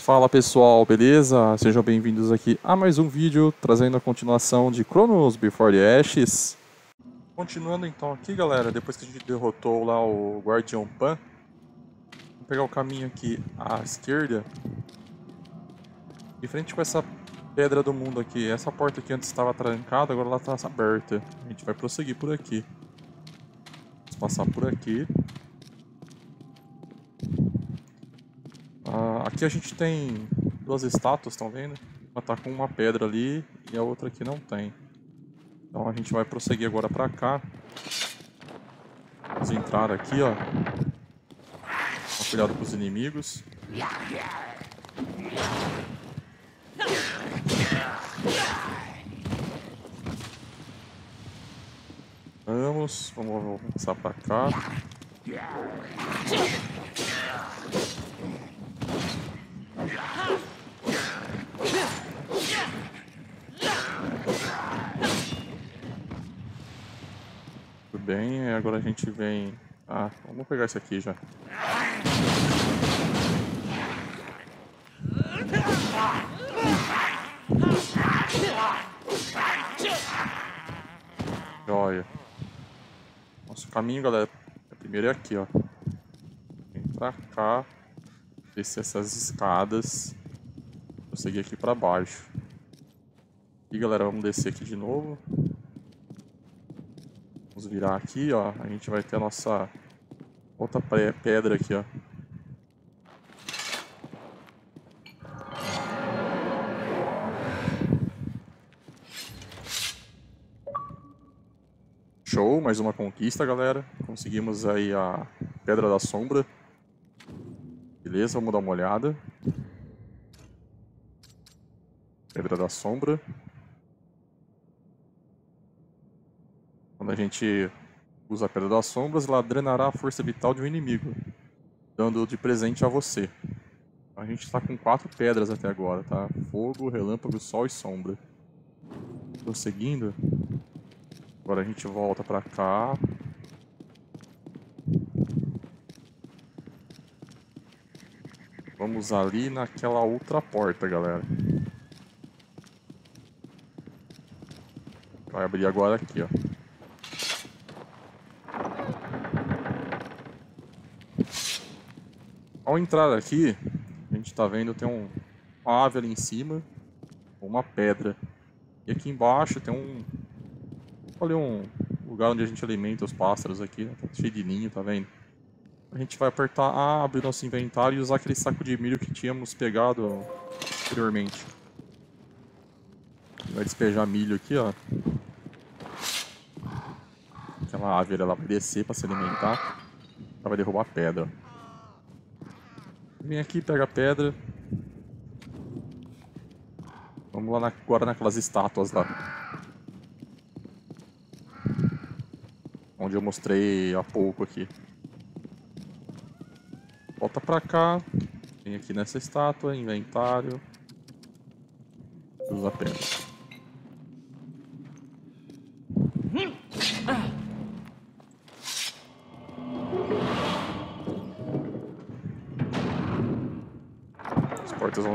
Fala pessoal, beleza? Sejam bem-vindos aqui a mais um vídeo trazendo a continuação de Chronos Before the Ashes. Continuando então aqui galera, depois que a gente derrotou lá o Guardião Pan, vamos pegar o caminho aqui à esquerda, de frente com essa pedra do mundo aqui. Essa porta aqui antes estava trancada, agora ela está aberta. A gente vai prosseguir por aqui. Vamos passar por aqui. Ah, aqui a gente tem duas estátuas, estão vendo? Uma tá com uma pedra ali e a outra aqui não tem. Então a gente vai prosseguir agora pra cá. Vamos entrar aqui, ó. Toma cuidado com os inimigos. Vamos, vamos avançar pra cá. Bem, agora a gente vem... Ah, vamos pegar esse aqui já. Joia. Nosso caminho, galera, primeiro é aqui, ó. Vem pra cá, descer essas escadas, vou seguir aqui pra baixo. E galera, vamos descer aqui de novo. Vamos virar aqui, ó. A gente vai ter a nossa outra pedra aqui, ó. Show, mais uma conquista, galera. Conseguimos aí a Pedra da Sombra. Beleza, vamos dar uma olhada. Pedra da Sombra. Quando a gente usa a Pedra das Sombras, ela drenará a força vital de um inimigo, dando de presente a você. A gente está com quatro pedras até agora, tá? Fogo, relâmpago, sol e sombra. Prosseguindo, Agora a gente volta pra cá. Vamos ali naquela outra porta, galera. Vai abrir agora aqui, ó. Ao entrar aqui, a gente tá vendo tem um, uma ave ali em cima, uma pedra. E aqui embaixo tem um, Olha um lugar onde a gente alimenta os pássaros aqui, né? Tá cheio de ninho, tá vendo? A gente vai apertar A, abrir nosso inventário e usar aquele saco de milho que tínhamos pegado anteriormente. Vai despejar milho aqui, ó. Aquela ave ela vai descer para se alimentar. Ela vai derrubar pedra. Vem aqui, pega a pedra. Vamos lá na, agora naquelas estátuas lá. onde eu mostrei há pouco aqui. Volta pra cá, vem aqui nessa estátua, inventário, usa apenas.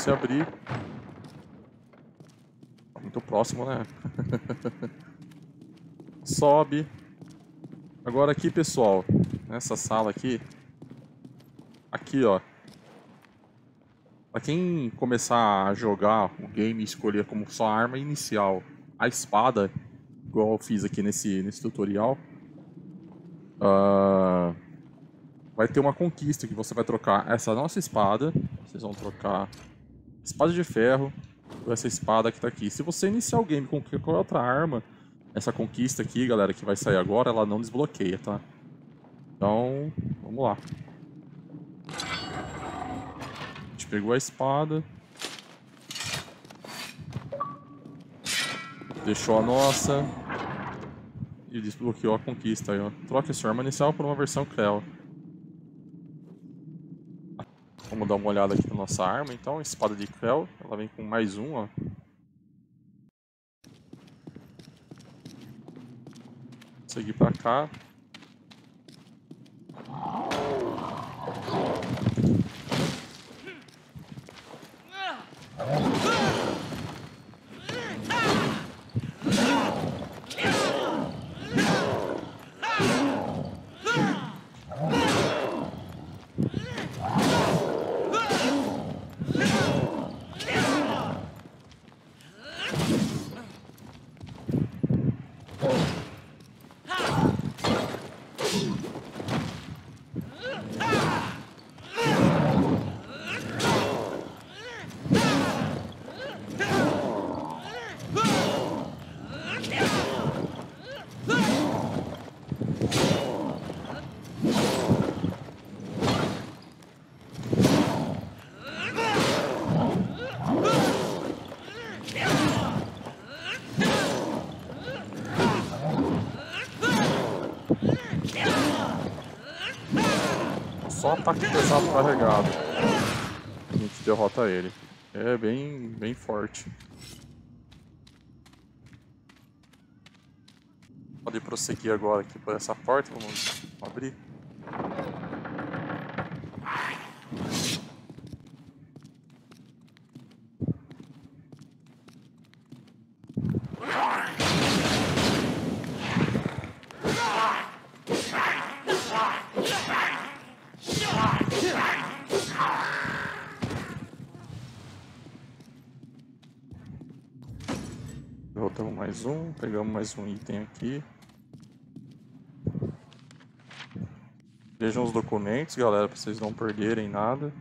Se abrir. Muito próximo, né? Sobe. Agora aqui, pessoal, nessa sala aqui, aqui, ó, para quem começar a jogar o game e escolher como sua arma inicial a espada, igual eu fiz aqui nesse, nesse tutorial, uh, vai ter uma conquista que você vai trocar essa nossa espada, vocês vão trocar espada de ferro por essa espada que tá aqui. Se você iniciar o game com qualquer outra arma, essa conquista aqui, galera, que vai sair agora, ela não desbloqueia, tá? Então, vamos lá. A gente pegou a espada. Deixou a nossa. E desbloqueou a conquista aí, ó. Troque sua arma inicial por uma versão Creu. Vamos dar uma olhada aqui na nossa arma, então. Espada de Creu. Ela vem com mais um, ó. seguir pra cá. Só ataque pesado carregado. A gente derrota ele. É bem, bem forte. Pode prosseguir agora aqui por essa porta. Vamos abrir. Derrotamos mais um, pegamos mais um item aqui. Vejam os documentos, galera, para vocês não perderem nada.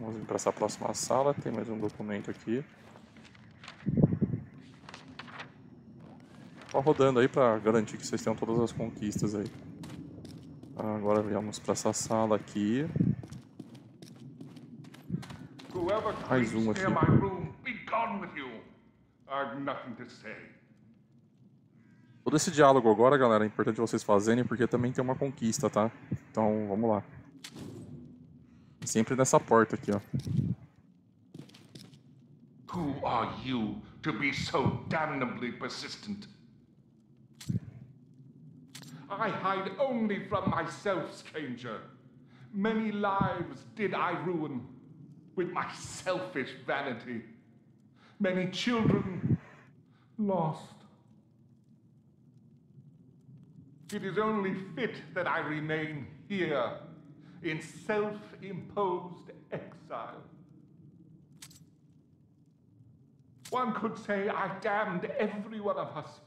Vamos vir para essa próxima sala, tem mais um documento aqui. Só rodando aí para garantir que vocês tenham todas as conquistas aí. Agora viemos para essa sala aqui. Mais um aqui. Todo esse diálogo agora, galera, é importante vocês fazerem porque também tem uma conquista, tá? Então, vamos lá. Sempre nessa porta aqui, ó. Who are you to be so damnably persistent? I hide only from myself, stranger. Many lives did I ruin with my selfish vanity. Many children lost. It is only fit that I remain here in self imposed exile. One could say I damned every one of us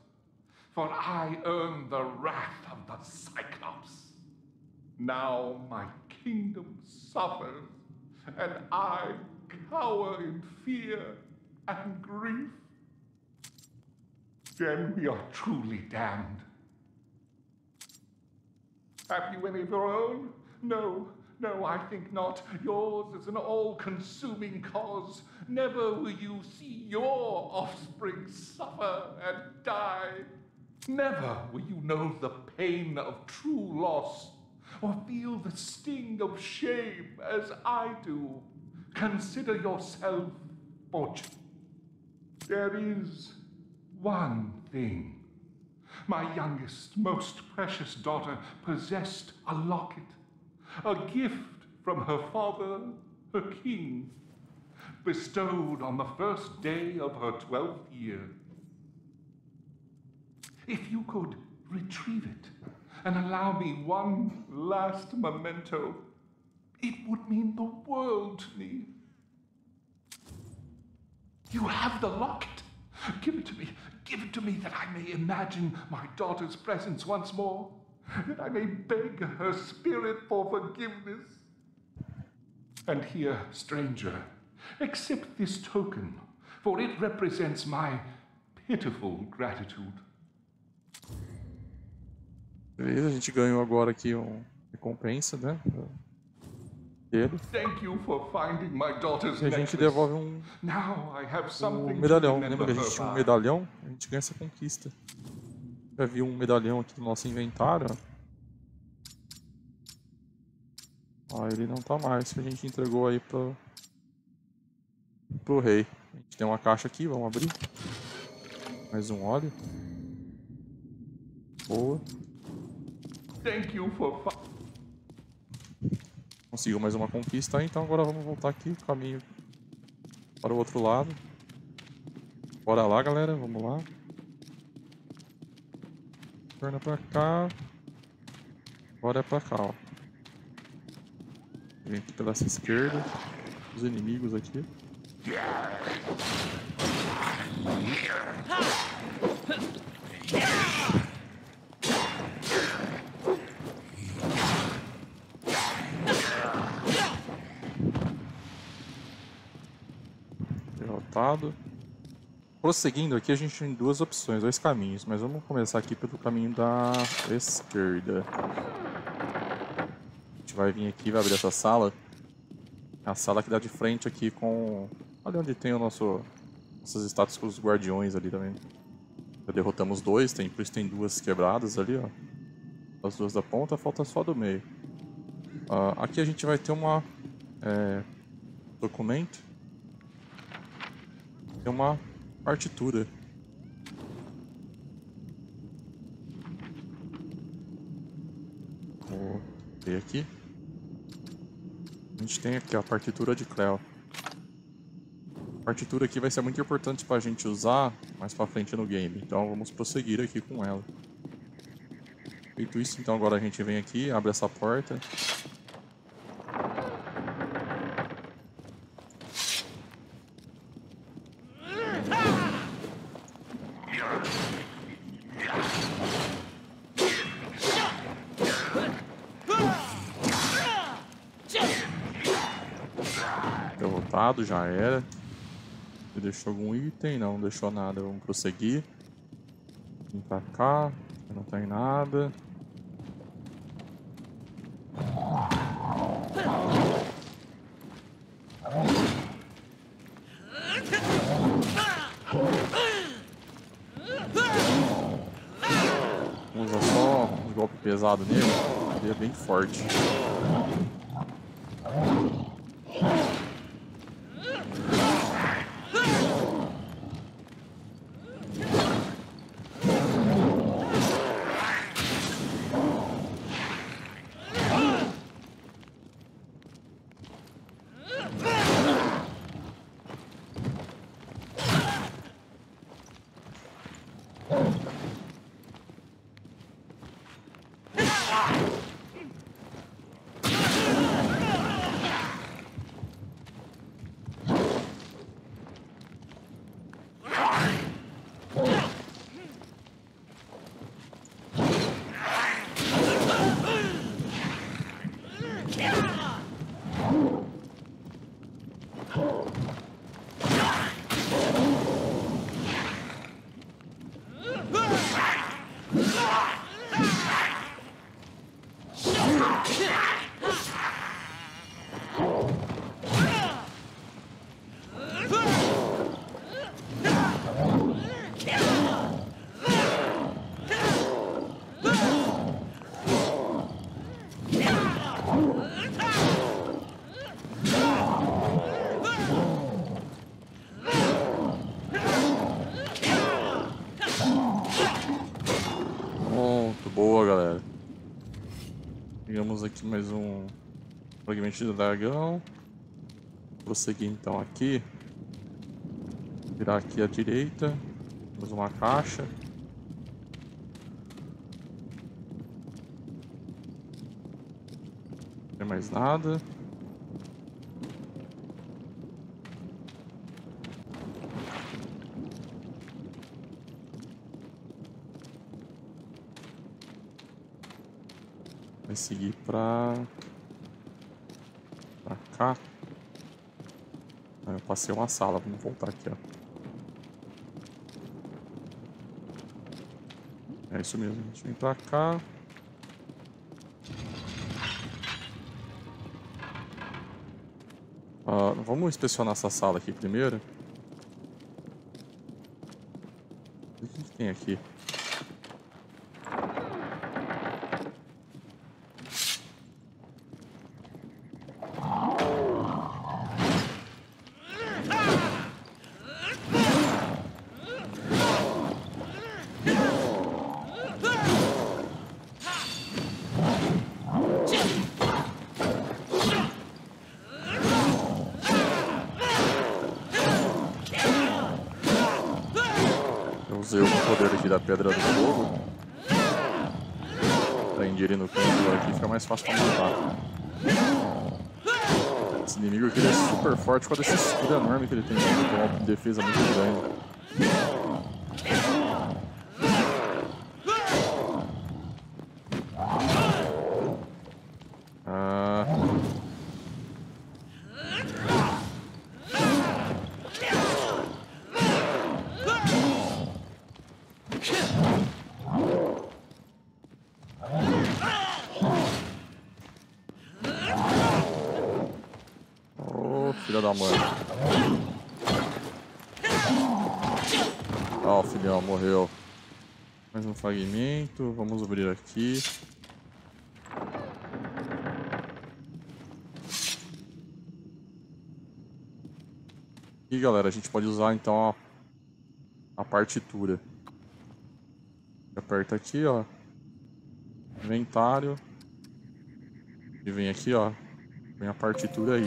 for I earned the wrath of the Cyclops. Now my kingdom suffers, and I cower in fear and grief. Then we are truly damned. Have you any of your own? No, no, I think not. Yours is an all consuming cause. Never will you see your offspring suffer and die. Never will you know the pain of true loss or feel the sting of shame as I do. Consider yourself fortunate. There is one thing. My youngest, most precious daughter possessed a locket, a gift from her father, her king, bestowed on the first day of her twelfth year. If you could retrieve it and allow me one last memento, it would mean the world to me. You have the locket. Give it to me. Give it to me that I may imagine my daughter's presence once more, that I may beg her spirit for forgiveness. And here, stranger, accept this token, for it represents my pitiful gratitude. Beleza, a gente ganhou agora aqui uma recompensa, né? Dele. E a gente devolve um, um medalhão. Lembra que a gente tinha um medalhão? A gente ganha essa conquista. Já vi um medalhão aqui no nosso inventário. Ó, ele não tá mais, que a gente entregou aí pro, pro rei. A gente tem uma caixa aqui, vamos abrir. Mais um óleo. Boa. Thank you for Conseguiu mais uma conquista, então agora vamos voltar aqui, caminho para o outro lado. Bora lá, galera, vamos lá. Perna pra cá. Agora é pra cá, ó. Vem aqui pela esquerda. Os inimigos aqui. Derrotado. Prosseguindo aqui, a gente tem duas opções, dois caminhos, mas vamos começar aqui pelo caminho da esquerda. A gente vai vir aqui, vai abrir essa sala. A sala que dá de frente aqui com... Ali onde tem o nosso essas estátuas com os guardiões ali também. Já derrotamos dois, tem, por isso tem duas quebradas ali, ó. As duas da ponta, falta só do meio. Uh, aqui a gente vai ter uma... É, documento. Tem uma partitura. Vou ver aqui. A gente tem aqui a partitura de Cleo. A partitura aqui vai ser muito importante para a gente usar mais para frente no game, então vamos prosseguir aqui com ela. Feito isso, então agora a gente vem aqui, abre essa porta. Já era. Ele deixou algum item? Não, não deixou nada. Vamos prosseguir. Vem pra cá. Não tem nada. Vamos usar só um golpe pesado nele. Ele é bem forte. Pegamos aqui mais um fragmento de dragão. Prosseguir então aqui. Virar aqui à direita. Temos uma caixa. Não tem mais nada. Seguir pra... Pra cá. Ah, eu passei uma sala, vamos voltar aqui, ó. É isso mesmo, a gente vem pra cá. Uh, vamos inspecionar essa sala aqui primeiro. O que, que tem aqui? Usei o poder aqui da Pedra do Fogo. Pra ingerir no canto aqui fica mais fácil pra matar. Esse inimigo aqui é super forte causa desse escudo enorme que ele tem. Tem uma defesa muito grande. Ó, oh, filhão, morreu. Mais um fragmento. Vamos abrir aqui. E galera, a gente pode usar então ó, a partitura. Aperta aqui, ó. Inventário. E vem aqui, ó. Vem a partitura aí.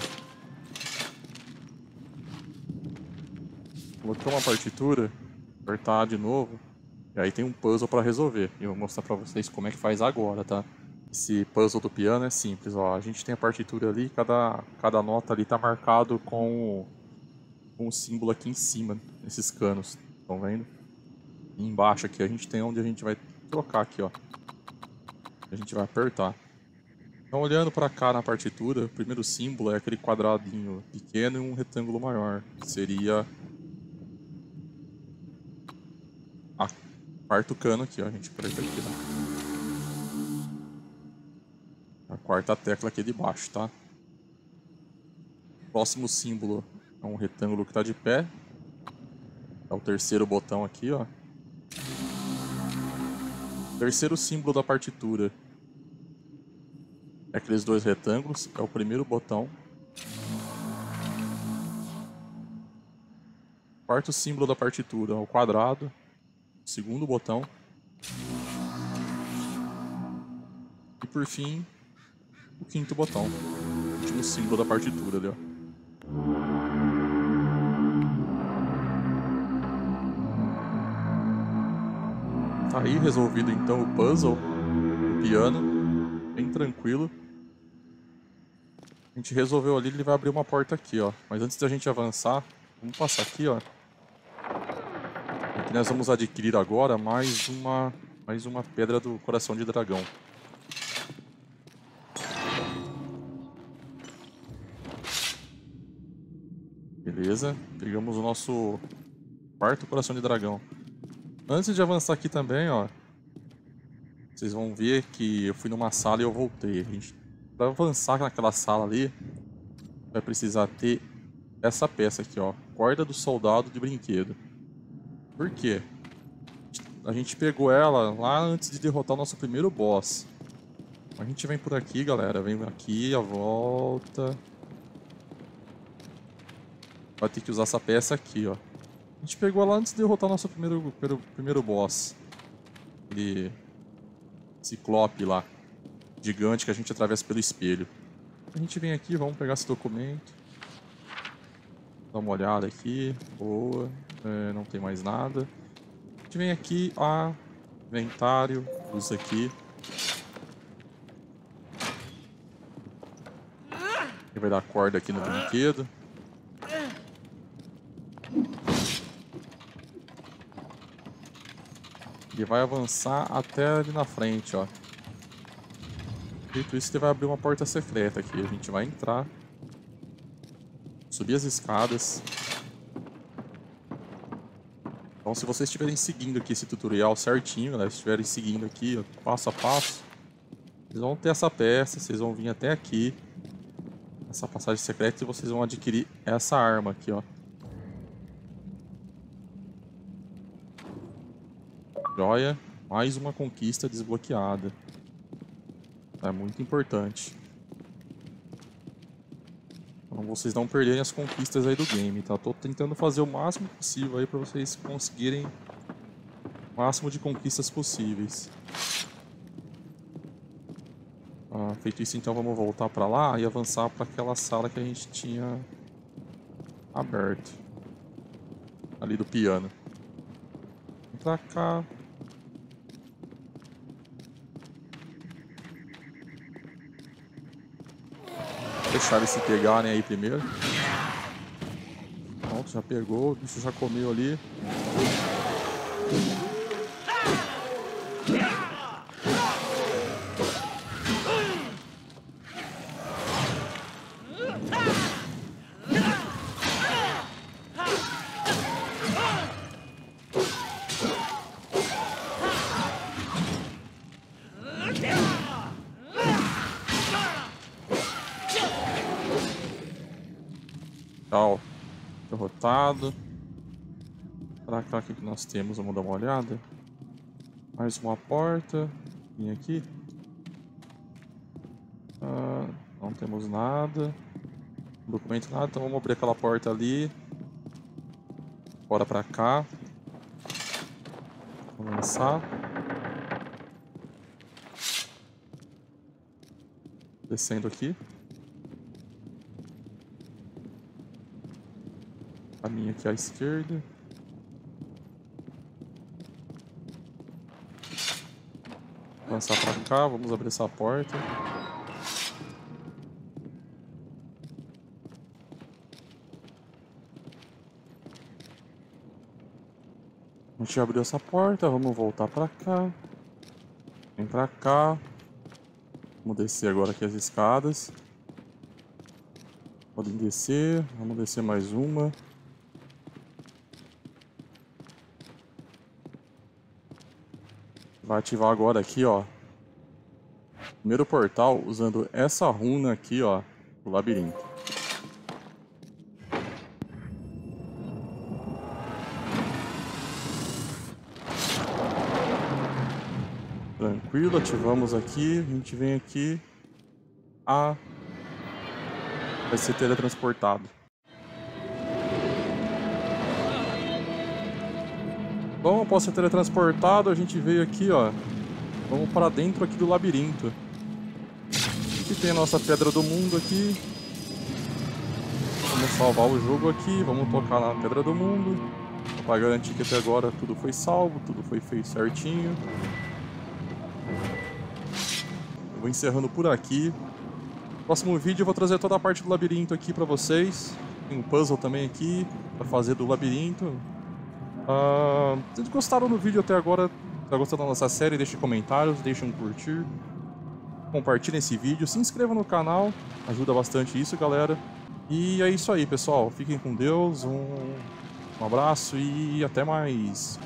Coloquei uma partitura. Apertar de novo. E aí tem um puzzle para resolver. Eu vou mostrar para vocês como é que faz agora, tá? Esse puzzle do piano é simples, ó. A gente tem a partitura ali, cada, cada nota ali tá marcado com, um símbolo aqui em cima, nesses canos. Estão vendo? E embaixo aqui a gente tem onde a gente vai trocar aqui, ó. A gente vai apertar. Então, olhando para cá na partitura, o primeiro símbolo é aquele quadradinho pequeno e um retângulo maior, que seria a quarto cano aqui, ó. A gente aperta aqui? A quarta tecla aqui de baixo, tá? Próximo símbolo é um retângulo que está de pé. É o terceiro botão aqui, ó. Terceiro símbolo da partitura é aqueles dois retângulos, é o primeiro botão. Quarto símbolo da partitura, o quadrado, segundo botão. E por fim, o quinto botão, o último símbolo da partitura ali, ó. Tá aí resolvido então o puzzle, o piano, bem tranquilo. A gente resolveu ali, ele vai abrir uma porta aqui, ó. Mas antes da gente avançar, vamos passar aqui, ó. Aqui nós vamos adquirir agora mais uma, mais uma pedra do coração de dragão. Beleza, pegamos o nosso quarto coração de dragão. Antes de avançar aqui também, ó. Vocês vão ver que eu fui numa sala e eu voltei. Para avançar naquela sala ali, vai precisar ter essa peça aqui, ó. Corda do soldado de brinquedo. Por quê? A gente pegou ela lá antes de derrotar o nosso primeiro boss. A gente vem por aqui, galera. Vem aqui, a volta. Vai ter que usar essa peça aqui, ó. A gente pegou ela antes de derrotar o nosso primeiro, primeiro, primeiro boss. Aquele... Ciclope lá gigante que a gente atravessa pelo espelho. A gente vem aqui, vamos pegar esse documento. Dá uma olhada aqui. Boa. É, não tem mais nada. A gente vem aqui, a inventário, usa aqui. E vai dar corda aqui no brinquedo. E vai avançar até ali na frente, ó. Feito isso, ele vai abrir uma porta secreta aqui. A gente vai entrar. Subir as escadas. Então, se vocês estiverem seguindo aqui esse tutorial certinho, né? Se estiverem seguindo aqui, passo a passo, vocês vão ter essa peça, vocês vão vir até aqui. Essa passagem secreta e vocês vão adquirir essa arma aqui, ó. Joia. Mais uma conquista desbloqueada. É muito importante. Então vocês não perderem as conquistas aí do game, tá? tô tentando fazer o máximo possível aí para vocês conseguirem o máximo de conquistas possíveis. Ah, feito isso, então vamos voltar para lá e avançar para aquela sala que a gente tinha aberto. Ali do piano. Vem pra cá. Deixar eles se pegarem aí primeiro. Pronto, já pegou, o bicho já comeu ali. Derrotado. Pra cá, o que nós temos? Vamos dar uma olhada. Mais uma porta. Vim aqui. Ah, não temos nada. Documento nada, então vamos abrir aquela porta ali. Bora pra cá. Vamos lançar. Descendo aqui. Caminho aqui à esquerda. Avançar pra cá, vamos abrir essa porta. A gente abriu essa porta, vamos voltar pra cá. Vem pra cá. Vamos descer agora aqui as escadas. Podem descer, vamos descer mais uma. Vai ativar agora aqui, ó. Primeiro portal usando essa runa aqui, ó, do labirinto. Tranquilo, ativamos aqui, a gente vem aqui. A vai ser teletransportado. Bom, após ser teletransportado, a gente veio aqui, ó. Vamos para dentro aqui do labirinto. Aqui tem a nossa Pedra do Mundo aqui. Vamos salvar o jogo aqui, vamos tocar na Pedra do Mundo. Para garantir que até agora tudo foi salvo, tudo foi feito certinho. Eu vou encerrando por aqui. Próximo vídeo eu vou trazer toda a parte do labirinto aqui pra vocês. Tem um puzzle também aqui pra fazer do labirinto. Uh, se vocês gostaram do vídeo até agora, tá gostando da nossa série, deixe comentários, deixe um curtir. Compartilhe esse vídeo, se inscreva no canal, ajuda bastante isso, galera. E é isso aí, pessoal. Fiquem com Deus, um, um abraço e até mais.